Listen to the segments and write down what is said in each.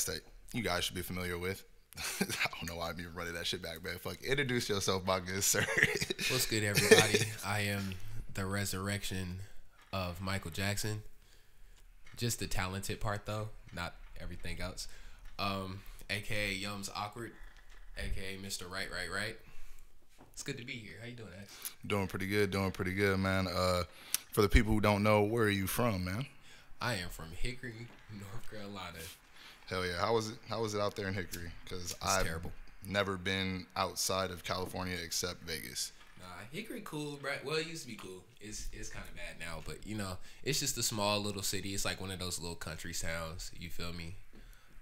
guest that you guys should be familiar with. I don't know why I'm even running that shit back, man. Fuck, introduce yourself, my good sir. What's good, everybody? I am the resurrection of Michael Jackson. Just the talented part, though, not everything else. Um, AKA Yums Awkward, AKA Mr. Right, Right, Right. It's good to be here. How you doing, X? doing pretty good, doing pretty good, man. Uh, for the people who don't know, where are you from, man? I am from Hickory, North Carolina. Hell yeah, how was it? How was it out there in Hickory? Because I've terrible. never been outside of California except Vegas. Nah, Hickory cool, right? Well, it used to be cool. It's it's kind of bad now, but you know, it's just a small little city. It's like one of those little country towns. You feel me?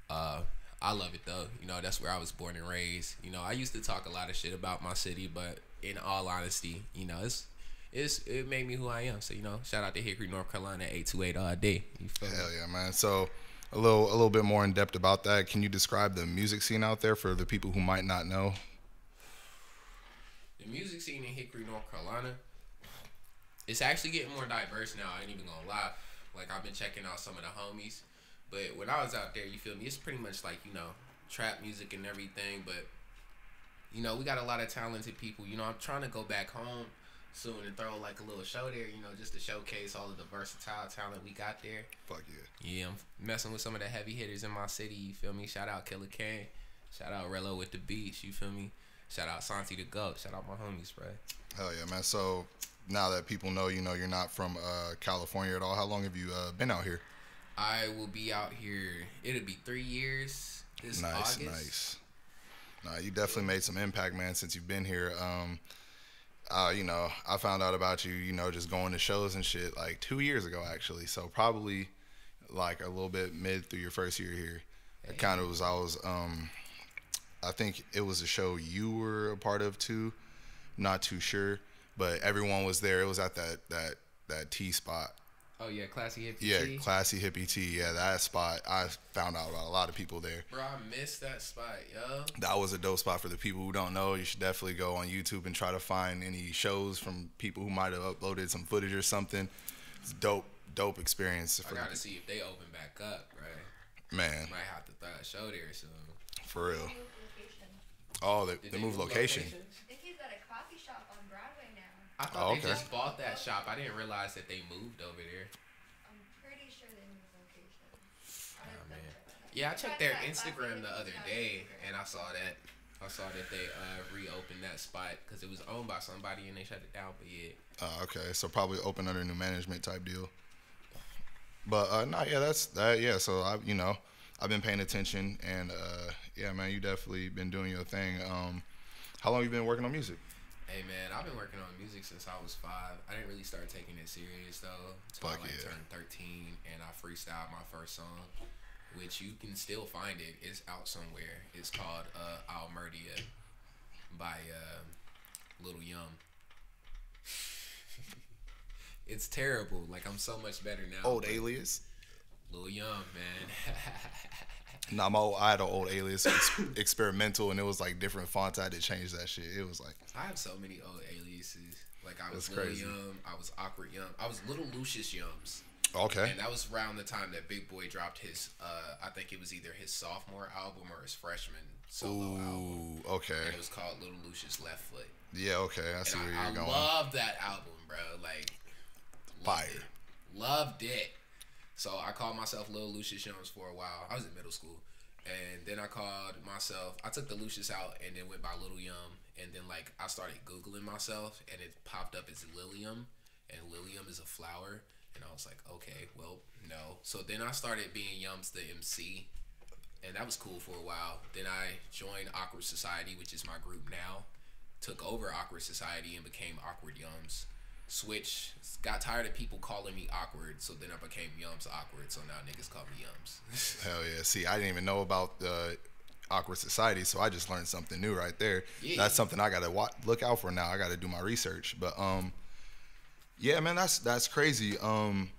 Uh, I love it though. You know, that's where I was born and raised. You know, I used to talk a lot of shit about my city, but in all honesty, you know, it's it's it made me who I am. So you know, shout out to Hickory, North Carolina, eight two eight all day. You feel me? Hell yeah, man. So a little a little bit more in depth about that. Can you describe the music scene out there for the people who might not know? the music scene in Hickory, North Carolina, it's actually getting more diverse now. I ain't even gonna lie. Like I've been checking out some of the homies, but when I was out there, you feel me? It's pretty much like you know trap music and everything. But you know we got a lot of talented people. You know I'm trying to go back home soon and throw like a little show there. You know just to showcase all of the versatile talent we got there. Fuck yeah. Yeah, I'm messing with some of the heavy hitters in my city. You feel me? Shout out Killer Kane. Shout out Rello with the beats. You feel me? Shout out Santi the Goat. Shout out my homies, bro. Hell yeah, man. So now that people know, you know, you're not from uh, California at all. How long have you uh, been out here? I will be out here. It'll be three years this nice, August. nice. Nah, you definitely made some impact, man, since you've been here. Um, uh, you know, I found out about you, you know, just going to shows and shit like two years ago, actually. So probably like a little bit mid through your first year here. It kind of was. I was. Um, I think it was a show you were a part of too. Not too sure, but everyone was there. It was at that that that T spot. Oh yeah, classy hippie. Yeah, Tea. classy hippie tea. Yeah, that spot. I found out about a lot of people there. Bro, I missed that spot, yo. That was a dope spot for the people who don't know. You should definitely go on YouTube and try to find any shows from people who might have uploaded some footage or something. It's dope, dope experience. I gotta see if they open back up, right? man, Might have to throw a show there soon. for real. Oh, they, Did they moved location. I think he's got a coffee shop on Broadway now. I thought Oh, they just bought that shop. I didn't realize that they moved over there. I'm pretty sure they moved location. Oh, man. Yeah, I checked their Instagram the other day, and I saw that. I saw that they uh, reopened that spot because it was owned by somebody and they shut it down. But yeah, Uh, okay, so probably open under new management type deal. But uh, no, yeah, that's that. Yeah, so I, you know, I've been paying attention, and uh, yeah, man, you definitely been doing your thing. Um, how long you been working on music? Hey man, I've been working on music since I was five. I didn't really start taking it serious though until Fuck I like yeah. turned thirteen, and I freestyled my first song, which you can still find it. It's out somewhere. It's called uh, "I'll Murder Ya" by uh, Little Yum. it's terrible. Like I'm so much better now. Old alias. Lil Yum, man. Nah, my old, I had an old alias, ex- experimental, and it was like different fonts. I had to change that shit. It was like, I have so many old aliases. Like I was Lil crazy. Yum, I was Awkward Yum, I was Little Lucius Yums. okay, And that was around the time that Big Boi dropped his, uh, I think it was either his sophomore album or his freshman solo album. ooh, okay, And it was called Little Lucious Left Foot. yeah, okay. I see And where I, you're I going. love that album, bro. Like, loved Fire. it. Loved it. So I called myself Little Lucius Yums for a while. I was in middle school. And then I called myself, I took the Lucius out and then went by Little Yum. And then, like, I started Googling myself and it popped up as Lilium. And Lilium is a flower. And I was like, okay, well, no. So then I started being Yums the MC. And that was cool for a while. Then I joined Awkward Society, which is my group now. Took over Awkward Society and became Awkward Yums. Switch, got tired of people calling me awkward, so then I became Yums Awkward. So now niggas call me Yums. Hell yeah. See, I didn't even know about the awkward society, so I just learned something new right there. Yeah. That's something I gotta wa- look out for now. I gotta do my research. But um, yeah, man, that's that's crazy. Um,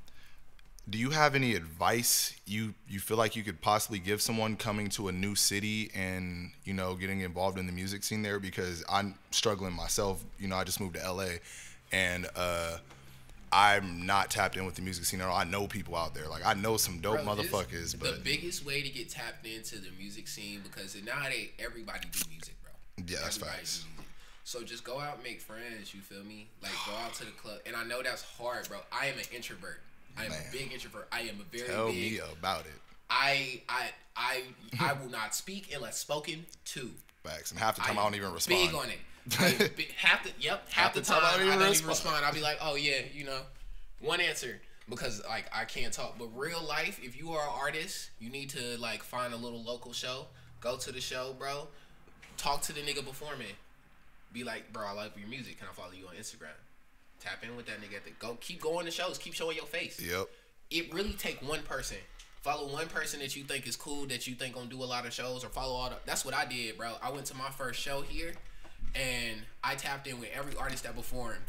do you have any advice you you feel like you could possibly give someone coming to a new city and you know getting involved in the music scene there? Because I'm struggling myself. You know, I just moved to LA, and uh, I'm not tapped in with the music scene at all. I know people out there. Like I know some dope Bro, motherfuckers, the biggest way to get tapped into the music scene because nowadays everybody do music, bro. Yeah, that's Everybody facts. So just go out and make friends. You feel me? Like go out to the club, and I know that's hard, bro. I am an introvert. I am Man. a big introvert. I am a very tell big. me about it. I I I I will not speak unless spoken to. Facts. And half the time I, am don't even respond. Big on it. I half the yep, half, the, time, I don't even respond. I'll be like, oh yeah, you know, one answer because like I can't talk. But real life, if you are an artist, you need to like find a little local show, go to the show, bro. Talk to the nigga performing. Be like, bro, I like your music. Can I follow you on Instagram? Tap in with that nigga. At the, go, keep going to shows. Keep showing your face Yep. it really take one person. Follow one person that you think is cool, that you think gonna do a lot of shows, or follow all the. That's what I did, bro. I went to my first show here, and I tapped in with every artist that performed,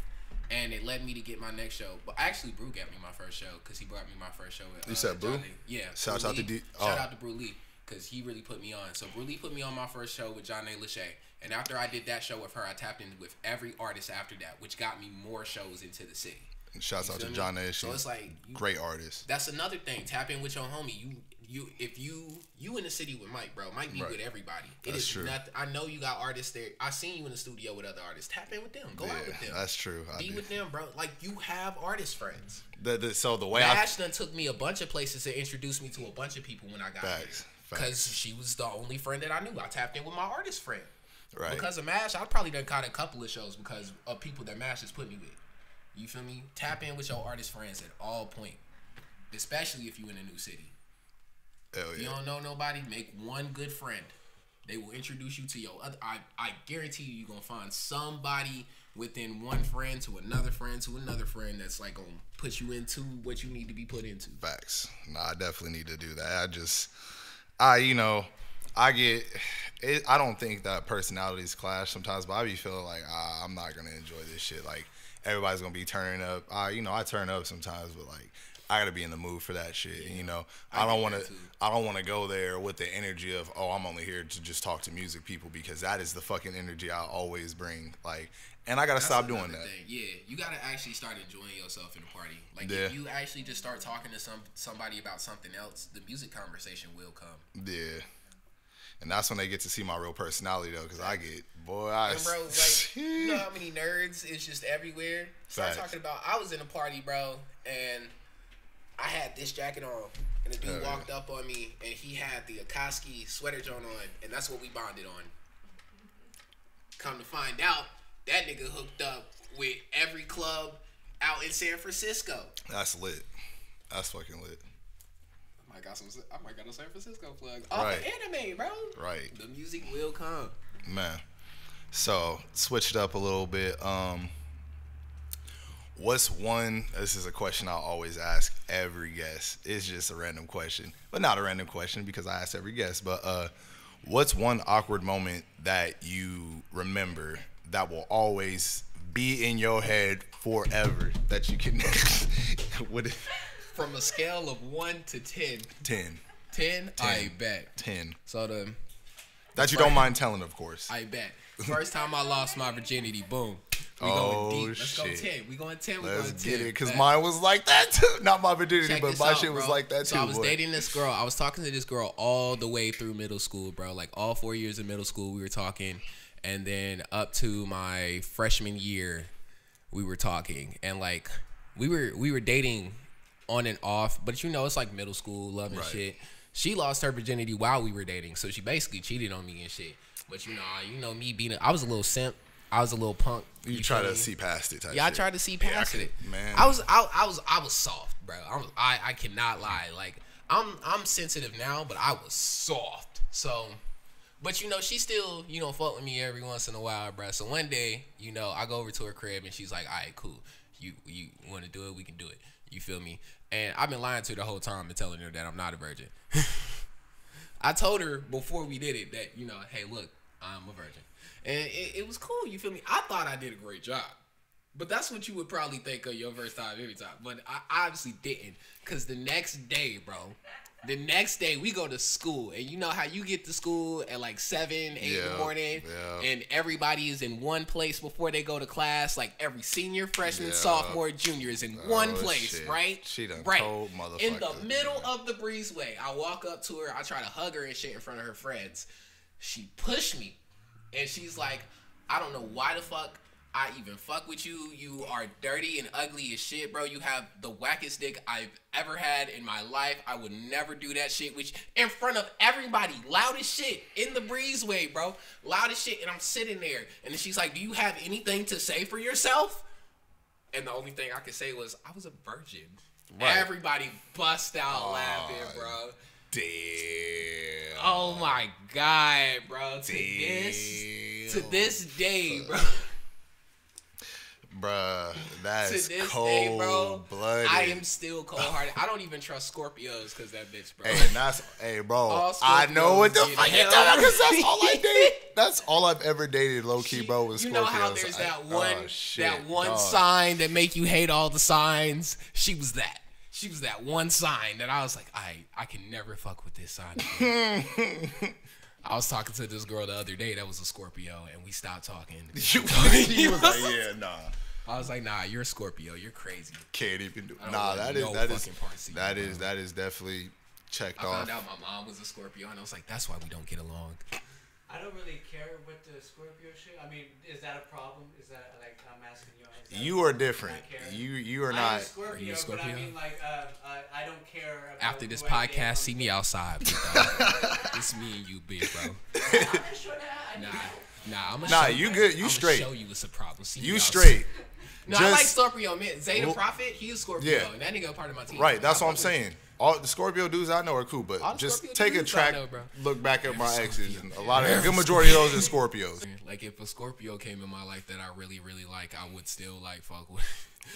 and it led me to get my next show. But actually, Brew got me my first show because he brought me my first show. With, You uh, said Brew? Yeah. Shout Brew out to Lee. D- Shout oh. out to Brew Lee because he really put me on. So Brew Lee put me on my first show with John A. Lachey. And after I did that show with her, I tapped in with every artist after that, which got me more shows into the city. And shouts out to me? John Nash. So it's like you, great artist. that's another thing. Tap in with your homie. You you if you you in the city with Mike, bro. Mike be Right. with everybody. It That's is true. not. I know you got artists there. I seen you in the studio with other artists. Tap in with them. Go out with them. that's true. I Be do. with them, bro. Like you have artist friends. The, the, so the way I Ash done took me a bunch of places to introduce me to a bunch of people when I got Facts, there. Because she was the only friend that I knew. I tapped in with my artist friend. right. Because of Mash, I probably done caught a couple of shows because of people that Mash has put me with. You feel me? Tap in with your artist friends at all point, especially if you in a new city. Hell If you don't know nobody, make one good friend. They will introduce you to your other. I, I guarantee you, you're gonna find somebody within one friend to another friend to another friend that's like gonna put you into what you need to be put into. Facts. No, I definitely need to do that. I just, I, you know, I get, it, I don't think that personalities clash sometimes, but I be feeling like, ah, I'm not going to enjoy this shit. Like, everybody's going to be turning up. I, you know, I turn up sometimes, but like, I gotta be in the mood for that shit. And, you know, I, I don't want to. I don't want to go there with the energy of, oh, I'm only here to just talk to music people because that is the fucking energy I always bring. Like, and I gotta That's stop doing that. thing. Yeah, you gotta actually start enjoying yourself in a party. Like Yeah. if you actually just start talking to some somebody about something else, the music conversation will come. Yeah. And that's when they get to see my real personality though, because I get boy, I And bro, like you know how many nerds is just everywhere. Start talking about. I was in a party, bro, and I had this jacket on, and the dude Hell yeah. walked up on me, and he had the Akatsuki sweater joint on, and that's what we bonded on. Come to find out, that nigga hooked up with every club out in San Francisco. that's lit. That's fucking lit. I might got some. I might got a San Francisco plug. Off the anime, bro. Right. The music will come. Man. So switched up a little bit. Um What's one this is a question I always ask every guest. It's just a random question. But not a random question because I ask every guest. But uh what's one awkward moment that you remember that will always be in your head forever that you can would it From a scale of one to ten, 10 ten, I bet. 10 So the that you don't mind telling of course I bet. First time I lost my virginity, boom. We Oh, going deep. Let's go ten. We going ten. We let's going ten. get it because mine was like that too not my virginity Check but my out, shit was bro. like that too So I was boy. dating this girl. I was talking to this girl all the way through middle school, bro. Like all four years of middle school, we were talking, and then up to my freshman year, we were talking, and like we were we were dating on and off. But you know, it's like middle school love and Right. shit. She lost her virginity while we were dating, so she basically cheated on me and shit. But you know, you know me being, a, I was a little simp. I was a little punk. you try to me? see past it type Yeah, I tried to see Yeah, past could- it. man I was I, I was I was soft, bro. I was I, I cannot lie. Like I'm I'm sensitive now, but I was soft. So but you know, she still, you know, fuck with me every once in a while, bro. So one day, you know, I go over to her crib and she's like, All right, cool. You you want to do it, we can do it. You feel me? And I've been lying to her the whole time and telling her that I'm not a virgin. I told her before we did it that, you know, hey, look, I'm a virgin. And it, it was cool, you feel me? I thought I did a great job. But that's what you would probably think of your first time every time. But I obviously didn't. Because the next day, bro, The next day we go to school, and you know how you get to school at like seven, eight in the morning, yeah. and everybody is in one place before they go to class. Like every senior, freshman, Yeah. sophomore, junior is in oh, one Oh, place, shit. right? She done right. told In the middle of the breezeway, I walk up to her. I try to hug her and shit in front of her friends. She pushed me, and she's like, "I don't know why the fuck." I even fuck with you. You are dirty and ugly as shit, bro. You have the wackest dick I've ever had in my life. I would never do that shit you in front of everybody. Loud as shit in the breezeway, bro. Loud as shit. And I'm sitting there. And she's like, Do you have anything to say for yourself? And the only thing I could say was, I was a virgin. Right. Everybody bust out laughing, bro. Damn. Oh my god, bro. To this to this day, bro. Bruh, that's cold day, bro. blooded. I am still cold hearted. I don't even trust Scorpios because that bitch, bro. Hey, that's hey, bro. I know what the fuck you talking because that's all I did. That's all I've ever dated, low key, bro. Was you know how there's I- that oh, one shit, that one dog. sign that make you hate all the signs. She was that. She was that one sign that I was like, I I can never fuck with this sign. again." I was talking to this girl the other day that was a Scorpio, and we stopped talking. You, was like, yeah, nah, I was like, Nah, you're a Scorpio. You're crazy. can't even do. I don't Nah, that is no that is fucking parts of you, that is that is definitely checked I off. found out my mom was a Scorpio, and I was like, that's why we don't get along. I don't really care with the Scorpio shit. I mean, is that a problem? Is that like I'm asking you? is that- You are different. You you are I'm not. Scorpio, Are you a but Scorpio? I mean, like, uh, uh, I don't care. About After this who I date podcast, see me outside. It's me and you, big bro. Nah, nah, I'm gonna Nah, show you good. You I'ma straight. show you it's a problem. See me You outside. straight. No, I like Just- Scorpio, man. The Well- Prophet, he's Scorpio, Yeah. and that nigga a part of my team. Right, that's I what I'm saying. All the Scorpio dudes I know are cool, but just take a track, know, look back at my Every exes, Scorpio. and a lot of a good majority of those are Scorpios. Like if a Scorpio came in my life that I really, really like, I would still like fuck with.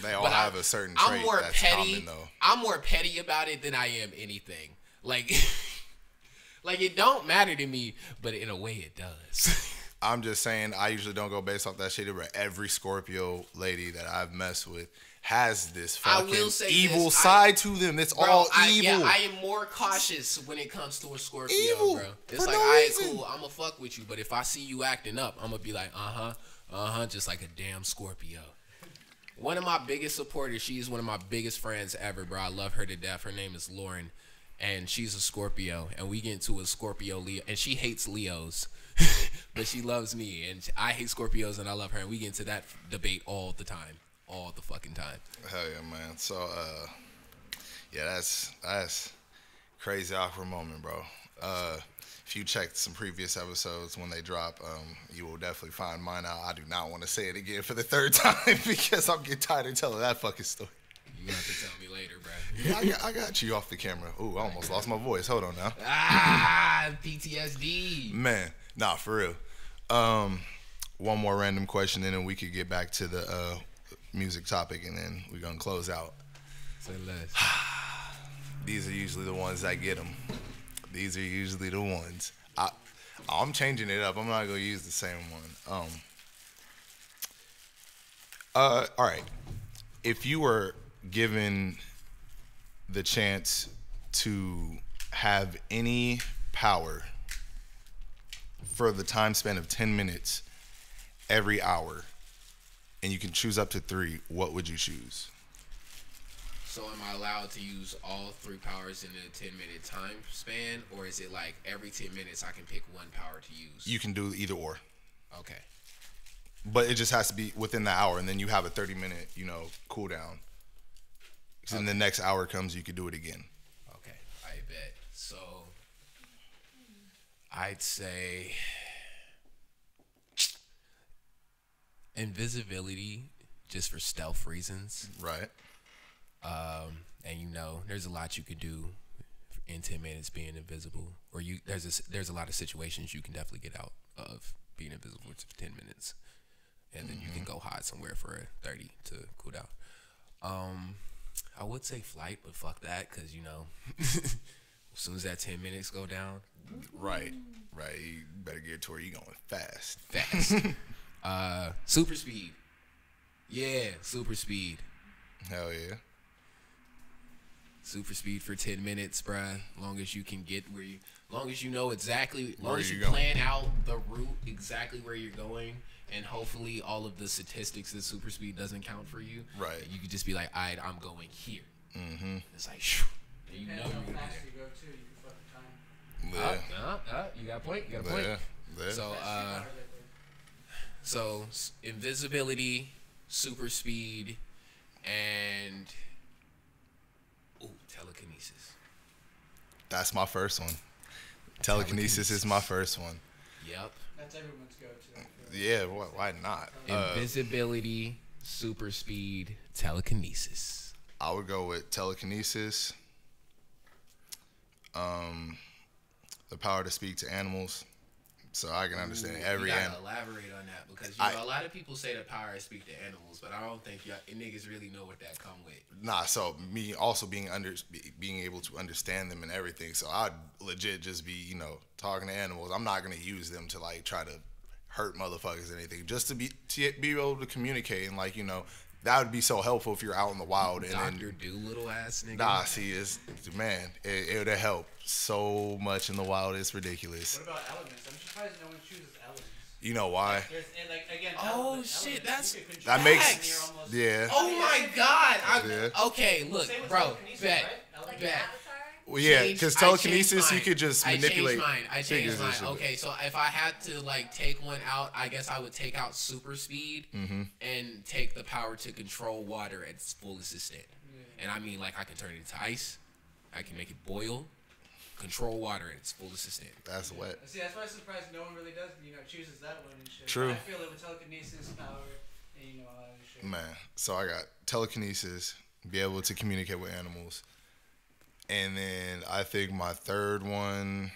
They all But I- have a certain I'm more that's petty. common though. I'm more petty about it than I am anything. Like, like it don't matter to me, but in a way it does. I'm just saying I usually don't go based off that shit, but every Scorpio lady that I've messed with has this fucking evil this, I- side to them. It's Bro, all I, evil. yeah, I am more cautious when it comes to a Scorpio, Evil, bro. It's like, no all right, reason. cool, I'ma fuck with you, but if I see you acting up, I'm gonna be like, uh huh, uh huh, just like a damn Scorpio. One of my biggest supporters, she's one of my biggest friends ever, bro. I love her to death. Her name is Lauren, and she's a Scorpio, and we get into a Scorpio Leo, and she hates Leos. but she loves me, and I hate Scorpios, and I love her, and we get into that debate all the time, all the fucking time. Hell yeah, man. So, uh, yeah, that's that's crazy awkward moment, bro. Uh, if you checked some previous episodes when they drop, um, you will definitely find mine out. I do not want to say it again for the third time because I'm getting tired of telling that fucking story. You have to tell me later, bro. Yeah, I, got, I got you off the camera. Ooh, I almost lost my voice. Hold on now. Ah, PTSD. Man, nah, for real. Um, one more random question, and then we could get back to the uh, music topic, and then we're gonna close out. Say less. These are usually the ones that get them. These are usually the ones. I, I'm changing it up. I'm not gonna use the same one. Um. Uh, all right. If you were given the chance to have any power for the time span of 10 minutes every hour, and you can choose up to three, what would you choose? So am I allowed to use all three powers in a 10 minute time span? Or is it like every 10 minutes I can pick one power to use? You can do either or. okay. but it just has to be within the hour, and then you have a thirty minute, you know, cool down. So then the next hour comes, you could do it again. Okay. I bet. So I'd say invisibility just for stealth reasons. Right. Um, and you know, there's a lot you can do in ten minutes being invisible, or you there's a, there's a lot of situations you can definitely get out of being invisible for ten minutes, and then you can go hide somewhere for thirty to cool down. Um, I would say flight, but fuck that, cause you know, as soon as that ten minutes go down, Right. Right. You better get to where you going fast. fast. uh, super speed. Yeah, super speed. Hell yeah. super speed for 10 minutes, bruh. Long as you can get where you, long as you know exactly, long Where as you plan out the route exactly where you're going, and hopefully all of the statistics that super speed doesn't count for you. Right. You could just be like, alright, I'm going here. Mm-hmm. It's like, shoo, you know Depends you're how fast you go too. You can fuck the time. Yeah. Up, up, up. You got a point. You got a point. Yeah. Yeah. So, uh, Street Fighter liquid. so s- invisibility, super speed, and ooh, telekinesis. That's my first one. Telekinesis is my first one. Yep. That's everyone's go-to. Yeah, why, why not? Uh, Invisibility, super speed, telekinesis. I would go with telekinesis. Um, the power to speak to animals, so I can understand Ooh, every you gotta animal. elaborate on that because you I- know, a lot of people say the power to speak to animals, but I don't think y'all niggas really know what that come with. Nah, so me also being under being able to understand them and everything. So I'd legit just be you know talking to animals. I'm not gonna use them to like try to hurt motherfuckers or anything. Just to be to be able to communicate and like you know that would be so helpful if you're out in the wild and then Doctor Dolittle ass nigga. Nah, see, it's man, it, it would help so much in the wild. It's ridiculous. What about elements? I'm surprised no one chooses elements. You know why? There's, and like again. Oh, element- shit, elements, that's- That makes and almost- yeah. Oh, oh my god! I, Yeah. Okay, look, bro, telekinesis, bet, right? Like bet. Avatar? Well, yeah, because telekinesis you could just I manipulate changed mine. I figures changed and mine. Okay, so if I had to like take one out, I guess I would take out super speed Mm-hmm. and take the power to control water at its fullest extent. And I mean, like I can turn it into ice. I can make it boil. Control water at its fullest extent. That's wet. See, that's why I'm surprised no one really does, you know, chooses that one and shit. True. I feel it with telekinesis power and you know all that shit. Man, so I got telekinesis, be able to communicate with animals, and then I think my third one,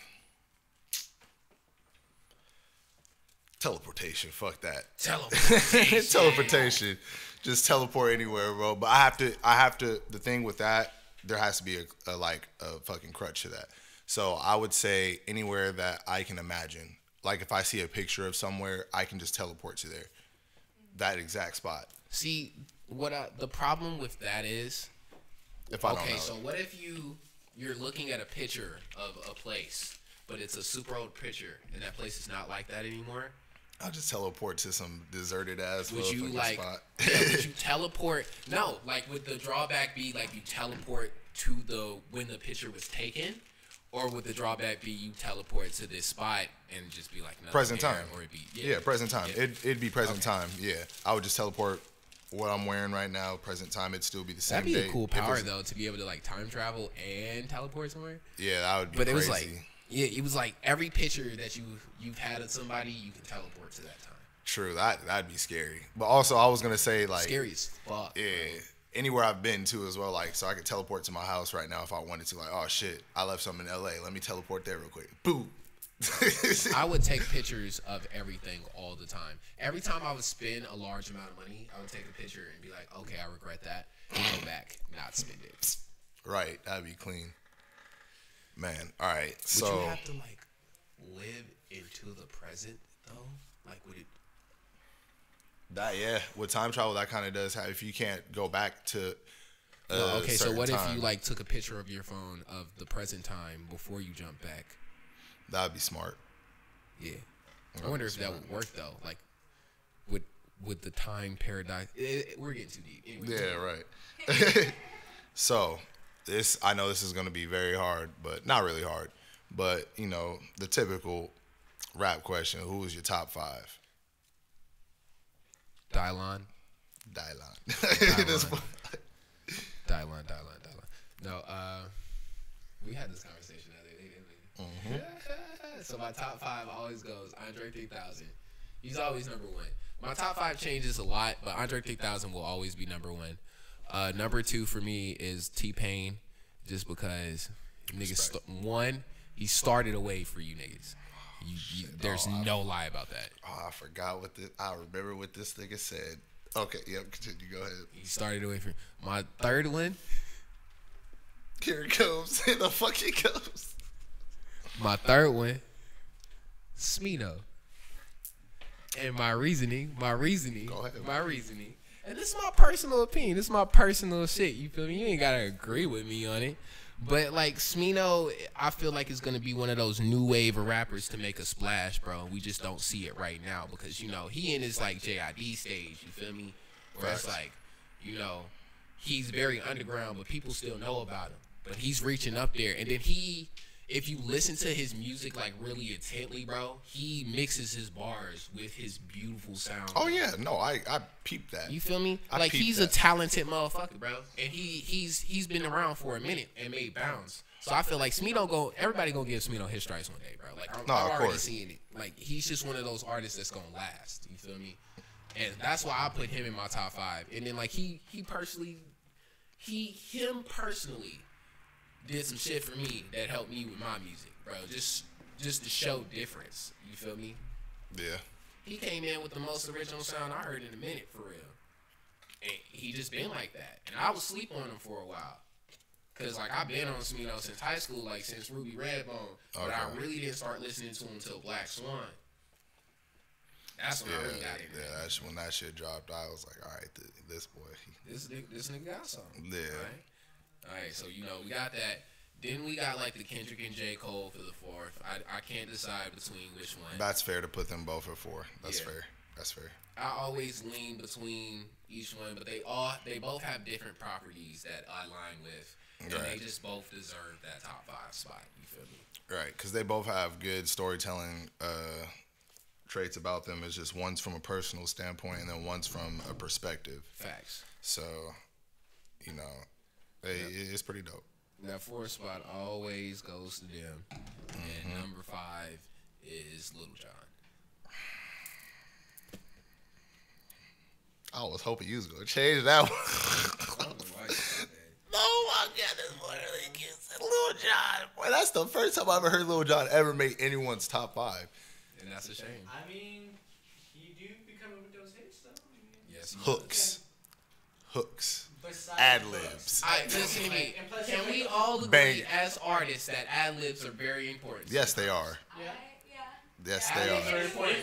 teleportation. Fuck that. Teleportation. teleportation. Just teleport anywhere, bro. But I have to. I have to. The thing with that, there has to be a, a like a fucking crutch to that. So I would say anywhere that I can imagine. Like if I see a picture of somewhere, I can just teleport to there. That exact spot. See, what I, the problem with that is If I don't okay, so what if you you're looking at a picture of a place, but it's a super old picture, and that place is not like that anymore? I'll just teleport to some deserted ass Would you like? spot. yeah, would you teleport? No, like would the drawback be like you teleport to the when the picture was taken, or would the drawback be you teleport to this spot and just be like Present there, time. or it'd be yeah. present time. Yeah. It, it'd be present time. Yeah, I would just teleport what I'm wearing right now. Present time. It'd still be the same That'd be day. a cool power it's- though to be able to like time travel and teleport somewhere. Yeah, that would be But crazy. it was like, yeah, it was like every picture that you you've had of somebody, you can teleport to that time. True, that that'd be scary. But also, I was gonna say like, Scary as fuck. yeah, anywhere I've been to as well. Like, so I could teleport to my house right now if I wanted to. Like, oh shit, I left something in L.A. Let me teleport there real quick. Boom. I would take pictures of everything all the time. Every time I would spend a large amount of money, I would take a picture and be like, okay, I regret that. Go back, not spend it. right, that'd be clean. Man, all right. Would So you have to like live into the present though? Like would it that yeah, with time travel, that kind of does have. If you can't go back to. a No, okay, so what if you like took a picture of your phone of the present time before you jump back? That'd be smart. Yeah. I wonder if that would work though. Like, would would the time paradox? eh, eh, we're getting too deep. Anyway, Yeah, right. so this, I know this is gonna be very hard, but not really hard. But you know, the typical rap question: Who is your top five? Dylon, Dylon. This- Dylon, Dylon, Dylon. No, uh, we had this conversation the other day, didn't we? so my top five always goes Andre 3000. He's always number one. My top five changes a lot, but Andre 3000 will always be number one. Uh, number two for me is T-Pain, just because niggas st- one he started a way for you niggas. You, you, there's no lie about that. oh, I forgot what this. I remember what this nigga said. Okay, yep. Continue. Go ahead. He started a way for my third one. Here it comes. Here the fuck it comes. My third one, Smino. And my reasoning, my reasoning, Go ahead. my reasoning. And this is my personal opinion. This is my personal shit. You feel me? You ain't gotta agree with me on it. But like Smino, I feel like is gonna be one of those new wave of rappers to make a splash, bro. We just don't see it right now because you know he in his like JID stage. You feel me? Where it's like, you know, he's very underground, but people still know about him. But he's reaching up there, and then he, if you listen to his music like really intently, bro, he mixes his bars with his beautiful sound. Oh yeah, no, I I peeped that. You feel me? I like he's that. a talented motherfucker, bro. And he he's he's been around for a minute and made bounds. So I feel like Smino go everybody gonna give Smino his stripes one day, bro. Like I'm, No, I'm already course. seeing it. Like he's just one of those artists that's gonna last. You feel me? And that's why I put him in my top five. And then like he he personally he him personally did some shit for me that helped me with my music, bro. Just just to show difference. You feel me? Yeah. he came in with the most original sound I heard in a minute for real. And he just been like that. And I was sleep on him for a while. Cause like I've been on Smino since high school, like since Ruby Redbone. But I really didn't start listening to him until Black Swan. That's when Yeah, I really got into yeah. it. That's when that shit dropped. I was like, all right, th- this boy. he- This nigga, this nigga got something. Yeah. Alright? Alright, so you know, we got that. Then we got like the Kendrick and J. Cole for the fourth. I, I can't decide between which one. That's fair to put them both at four. That's Yeah. fair. That's fair. I always lean between each one, but they all they both have different properties that I align with, and Right. they just both deserve that top five spot. You feel me? Right, because they both have good storytelling uh, traits about them. It's just one's from a personal standpoint, and then one's from a perspective. Facts. So, you know, they, it's pretty dope. That fourth spot always goes to them, Mm-hmm. and number five is Little Jon. I was hoping you was gonna change that one. I don't know why you said that. oh my god, this boy really gets it. John. Boy, that's the first time I ever heard Lil Jon ever make anyone's top five. and that's a shame. I mean, he do become with those hits though. Yes, he Hooks. Hooks. Besides Ad libs. listen to me. Can we all agree Bang. as artists that ad libs are very important? Yes, they are. Yeah. I, yeah. Yes, Ad they libs are. are important.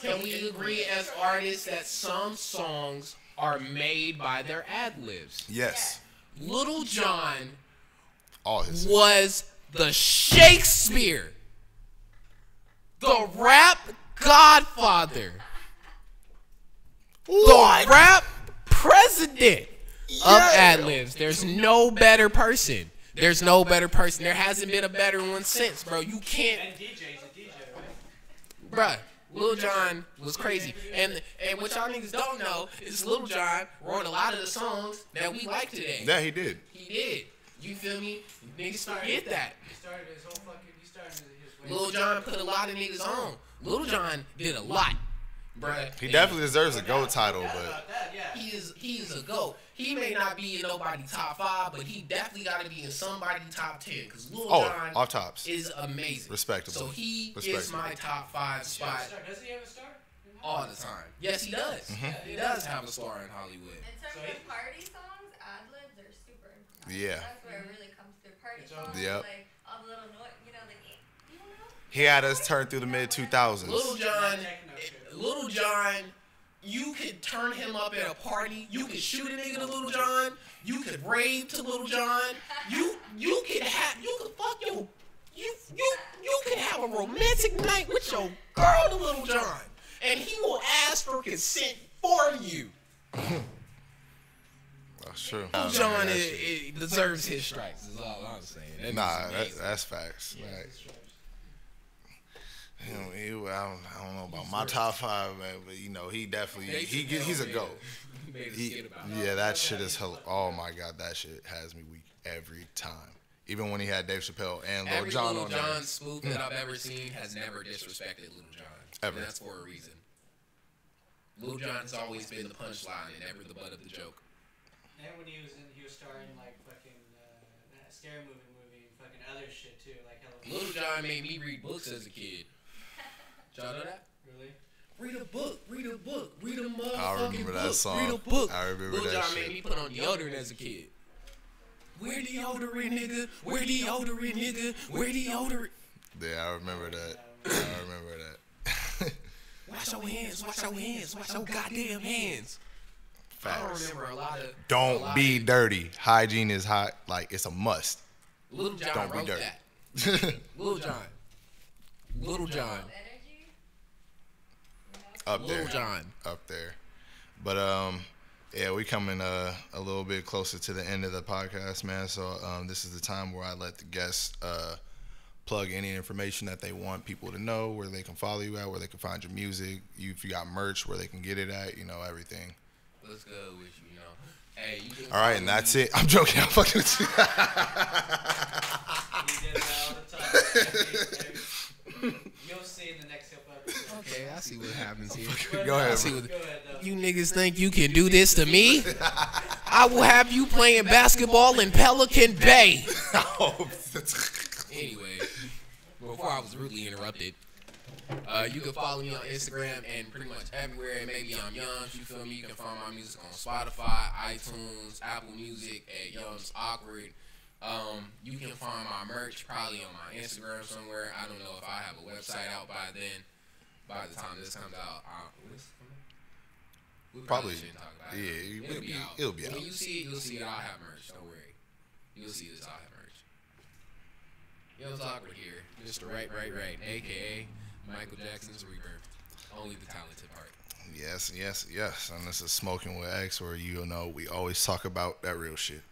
Can we agree as artists that some songs are made by their ad libs? Yes. Little Jon All his. was the Shakespeare, the rap godfather, the rap president of ad libs. There's no better person. There's no better person. There hasn't been a better one since, bro. You can't And DJ's a DJ, right? Bruh, Lil Jon was crazy. And and what y'all niggas don't know is Lil Jon wrote a lot of the songs that we like today. Yeah, he did. He did. You feel me? Niggas forget that. He started his whole fucking. He started his way. Lil Jon put a lot of niggas on. Lil Jon did a lot. Bruh. He definitely deserves a No GOAT doubt, title, but about that, yeah. He is he is a GOAT. He may not be in nobody's top five, but he definitely gotta be in somebody's top ten. Cause Lil oh, Jon off tops. is amazing. Respectable. So he is my top five spot. Star- Does he have a star? all the time. Yes, he does. Mm-hmm. He does have a star in Hollywood. In terms So of he- party songs, ad libs are super important. Yeah. That's where it really comes through. Party songs, Yep. like all the little noise, you know, like you don't know. He had us turn through the mid 2000s. Little Jon, Techno shit. Little Jon, you could turn him up at a party. You could shoot a nigga to Little Jon. You could rave to Little Jon. You you could have you could fuck your you you you could have a romantic night with your girl to Little Jon, and he will ask for consent for you. That's true. Little Jon is, is- deserves his stripes. Is all I'm saying. That Nah, that, that's facts. Like, you know, he, I, don't, I don't know about my top five, man, but you know, he definitely he get- he's a go. He He, skit about it. yeah, that shit is hell. Oh my god, that shit has me weak every time. Even when he had Dave Chappelle and Lil Every Jon Lil on Jon there. spoof that I've ever seen has never disrespected Lil Jon. Ever. And that's for a reason. Lil Jon's always been the punchline and never the butt of the joke. And when he was in, he was starring like fucking uh, that scary movie movie and fucking other shit too, like hella. Lil Jon made me read books as a kid. Did y'all know that? Really? Read a book, read a book, read a motherfucking I remember that book, song. read a book. I remember Lil that Jon shit. made me put on deodorant as a kid. Where the deodorant, nigga? Where the deodorant, nigga? Where the deodorant? Yeah, I remember that. I remember that. Wash your hands, wash your hands, wash your goddamn hands. I don't remember a lot of. Don't lot be of- dirty. Hygiene is hot. Like it's a must. Little Jon Don't be wrote dirty. that. Little Jon. Little Jon. Energy. You know? Up there. John. up there. But um, yeah, we coming uh, a little bit closer to the end of the podcast, man. So um, this is the time where I let the guests uh, plug any information that they want people to know, where they can follow you at, where they can find your music, you, if you got merch, where they can get it at, you know, everything. Let's go with you, you know. Hey, you All right, and that's me- it. I'm joking. I'm fucking with you. He Okay, I see what happens here. Go ahead, bro. Go ahead, though. You niggas think you can do this to me? I will have you playing basketball in Pelican Bay. Anyway, before I was rudely interrupted, uh, you can follow me on Instagram and pretty much everywhere. Maybe I'm Yums, you feel me? You can find my music on Spotify, iTunes, Apple Music at Yums Awkward. Um, you can find my merch probably on my Instagram somewhere. I don't know if I have a website out by then. By the time this comes out? We Probably. shouldn't talk about Yeah, it. it'll be- it'll be When out. you see it, you'll see it. I'll have merch. Don't worry. You'll see this. I'll have merch. Young's awkward here. Mr. Right, Right, Right, aka Michael Jackson's Rebirth. Only the talented part. yes, yes, yes. And this is Smoking with X, where you know we always talk about that real shit.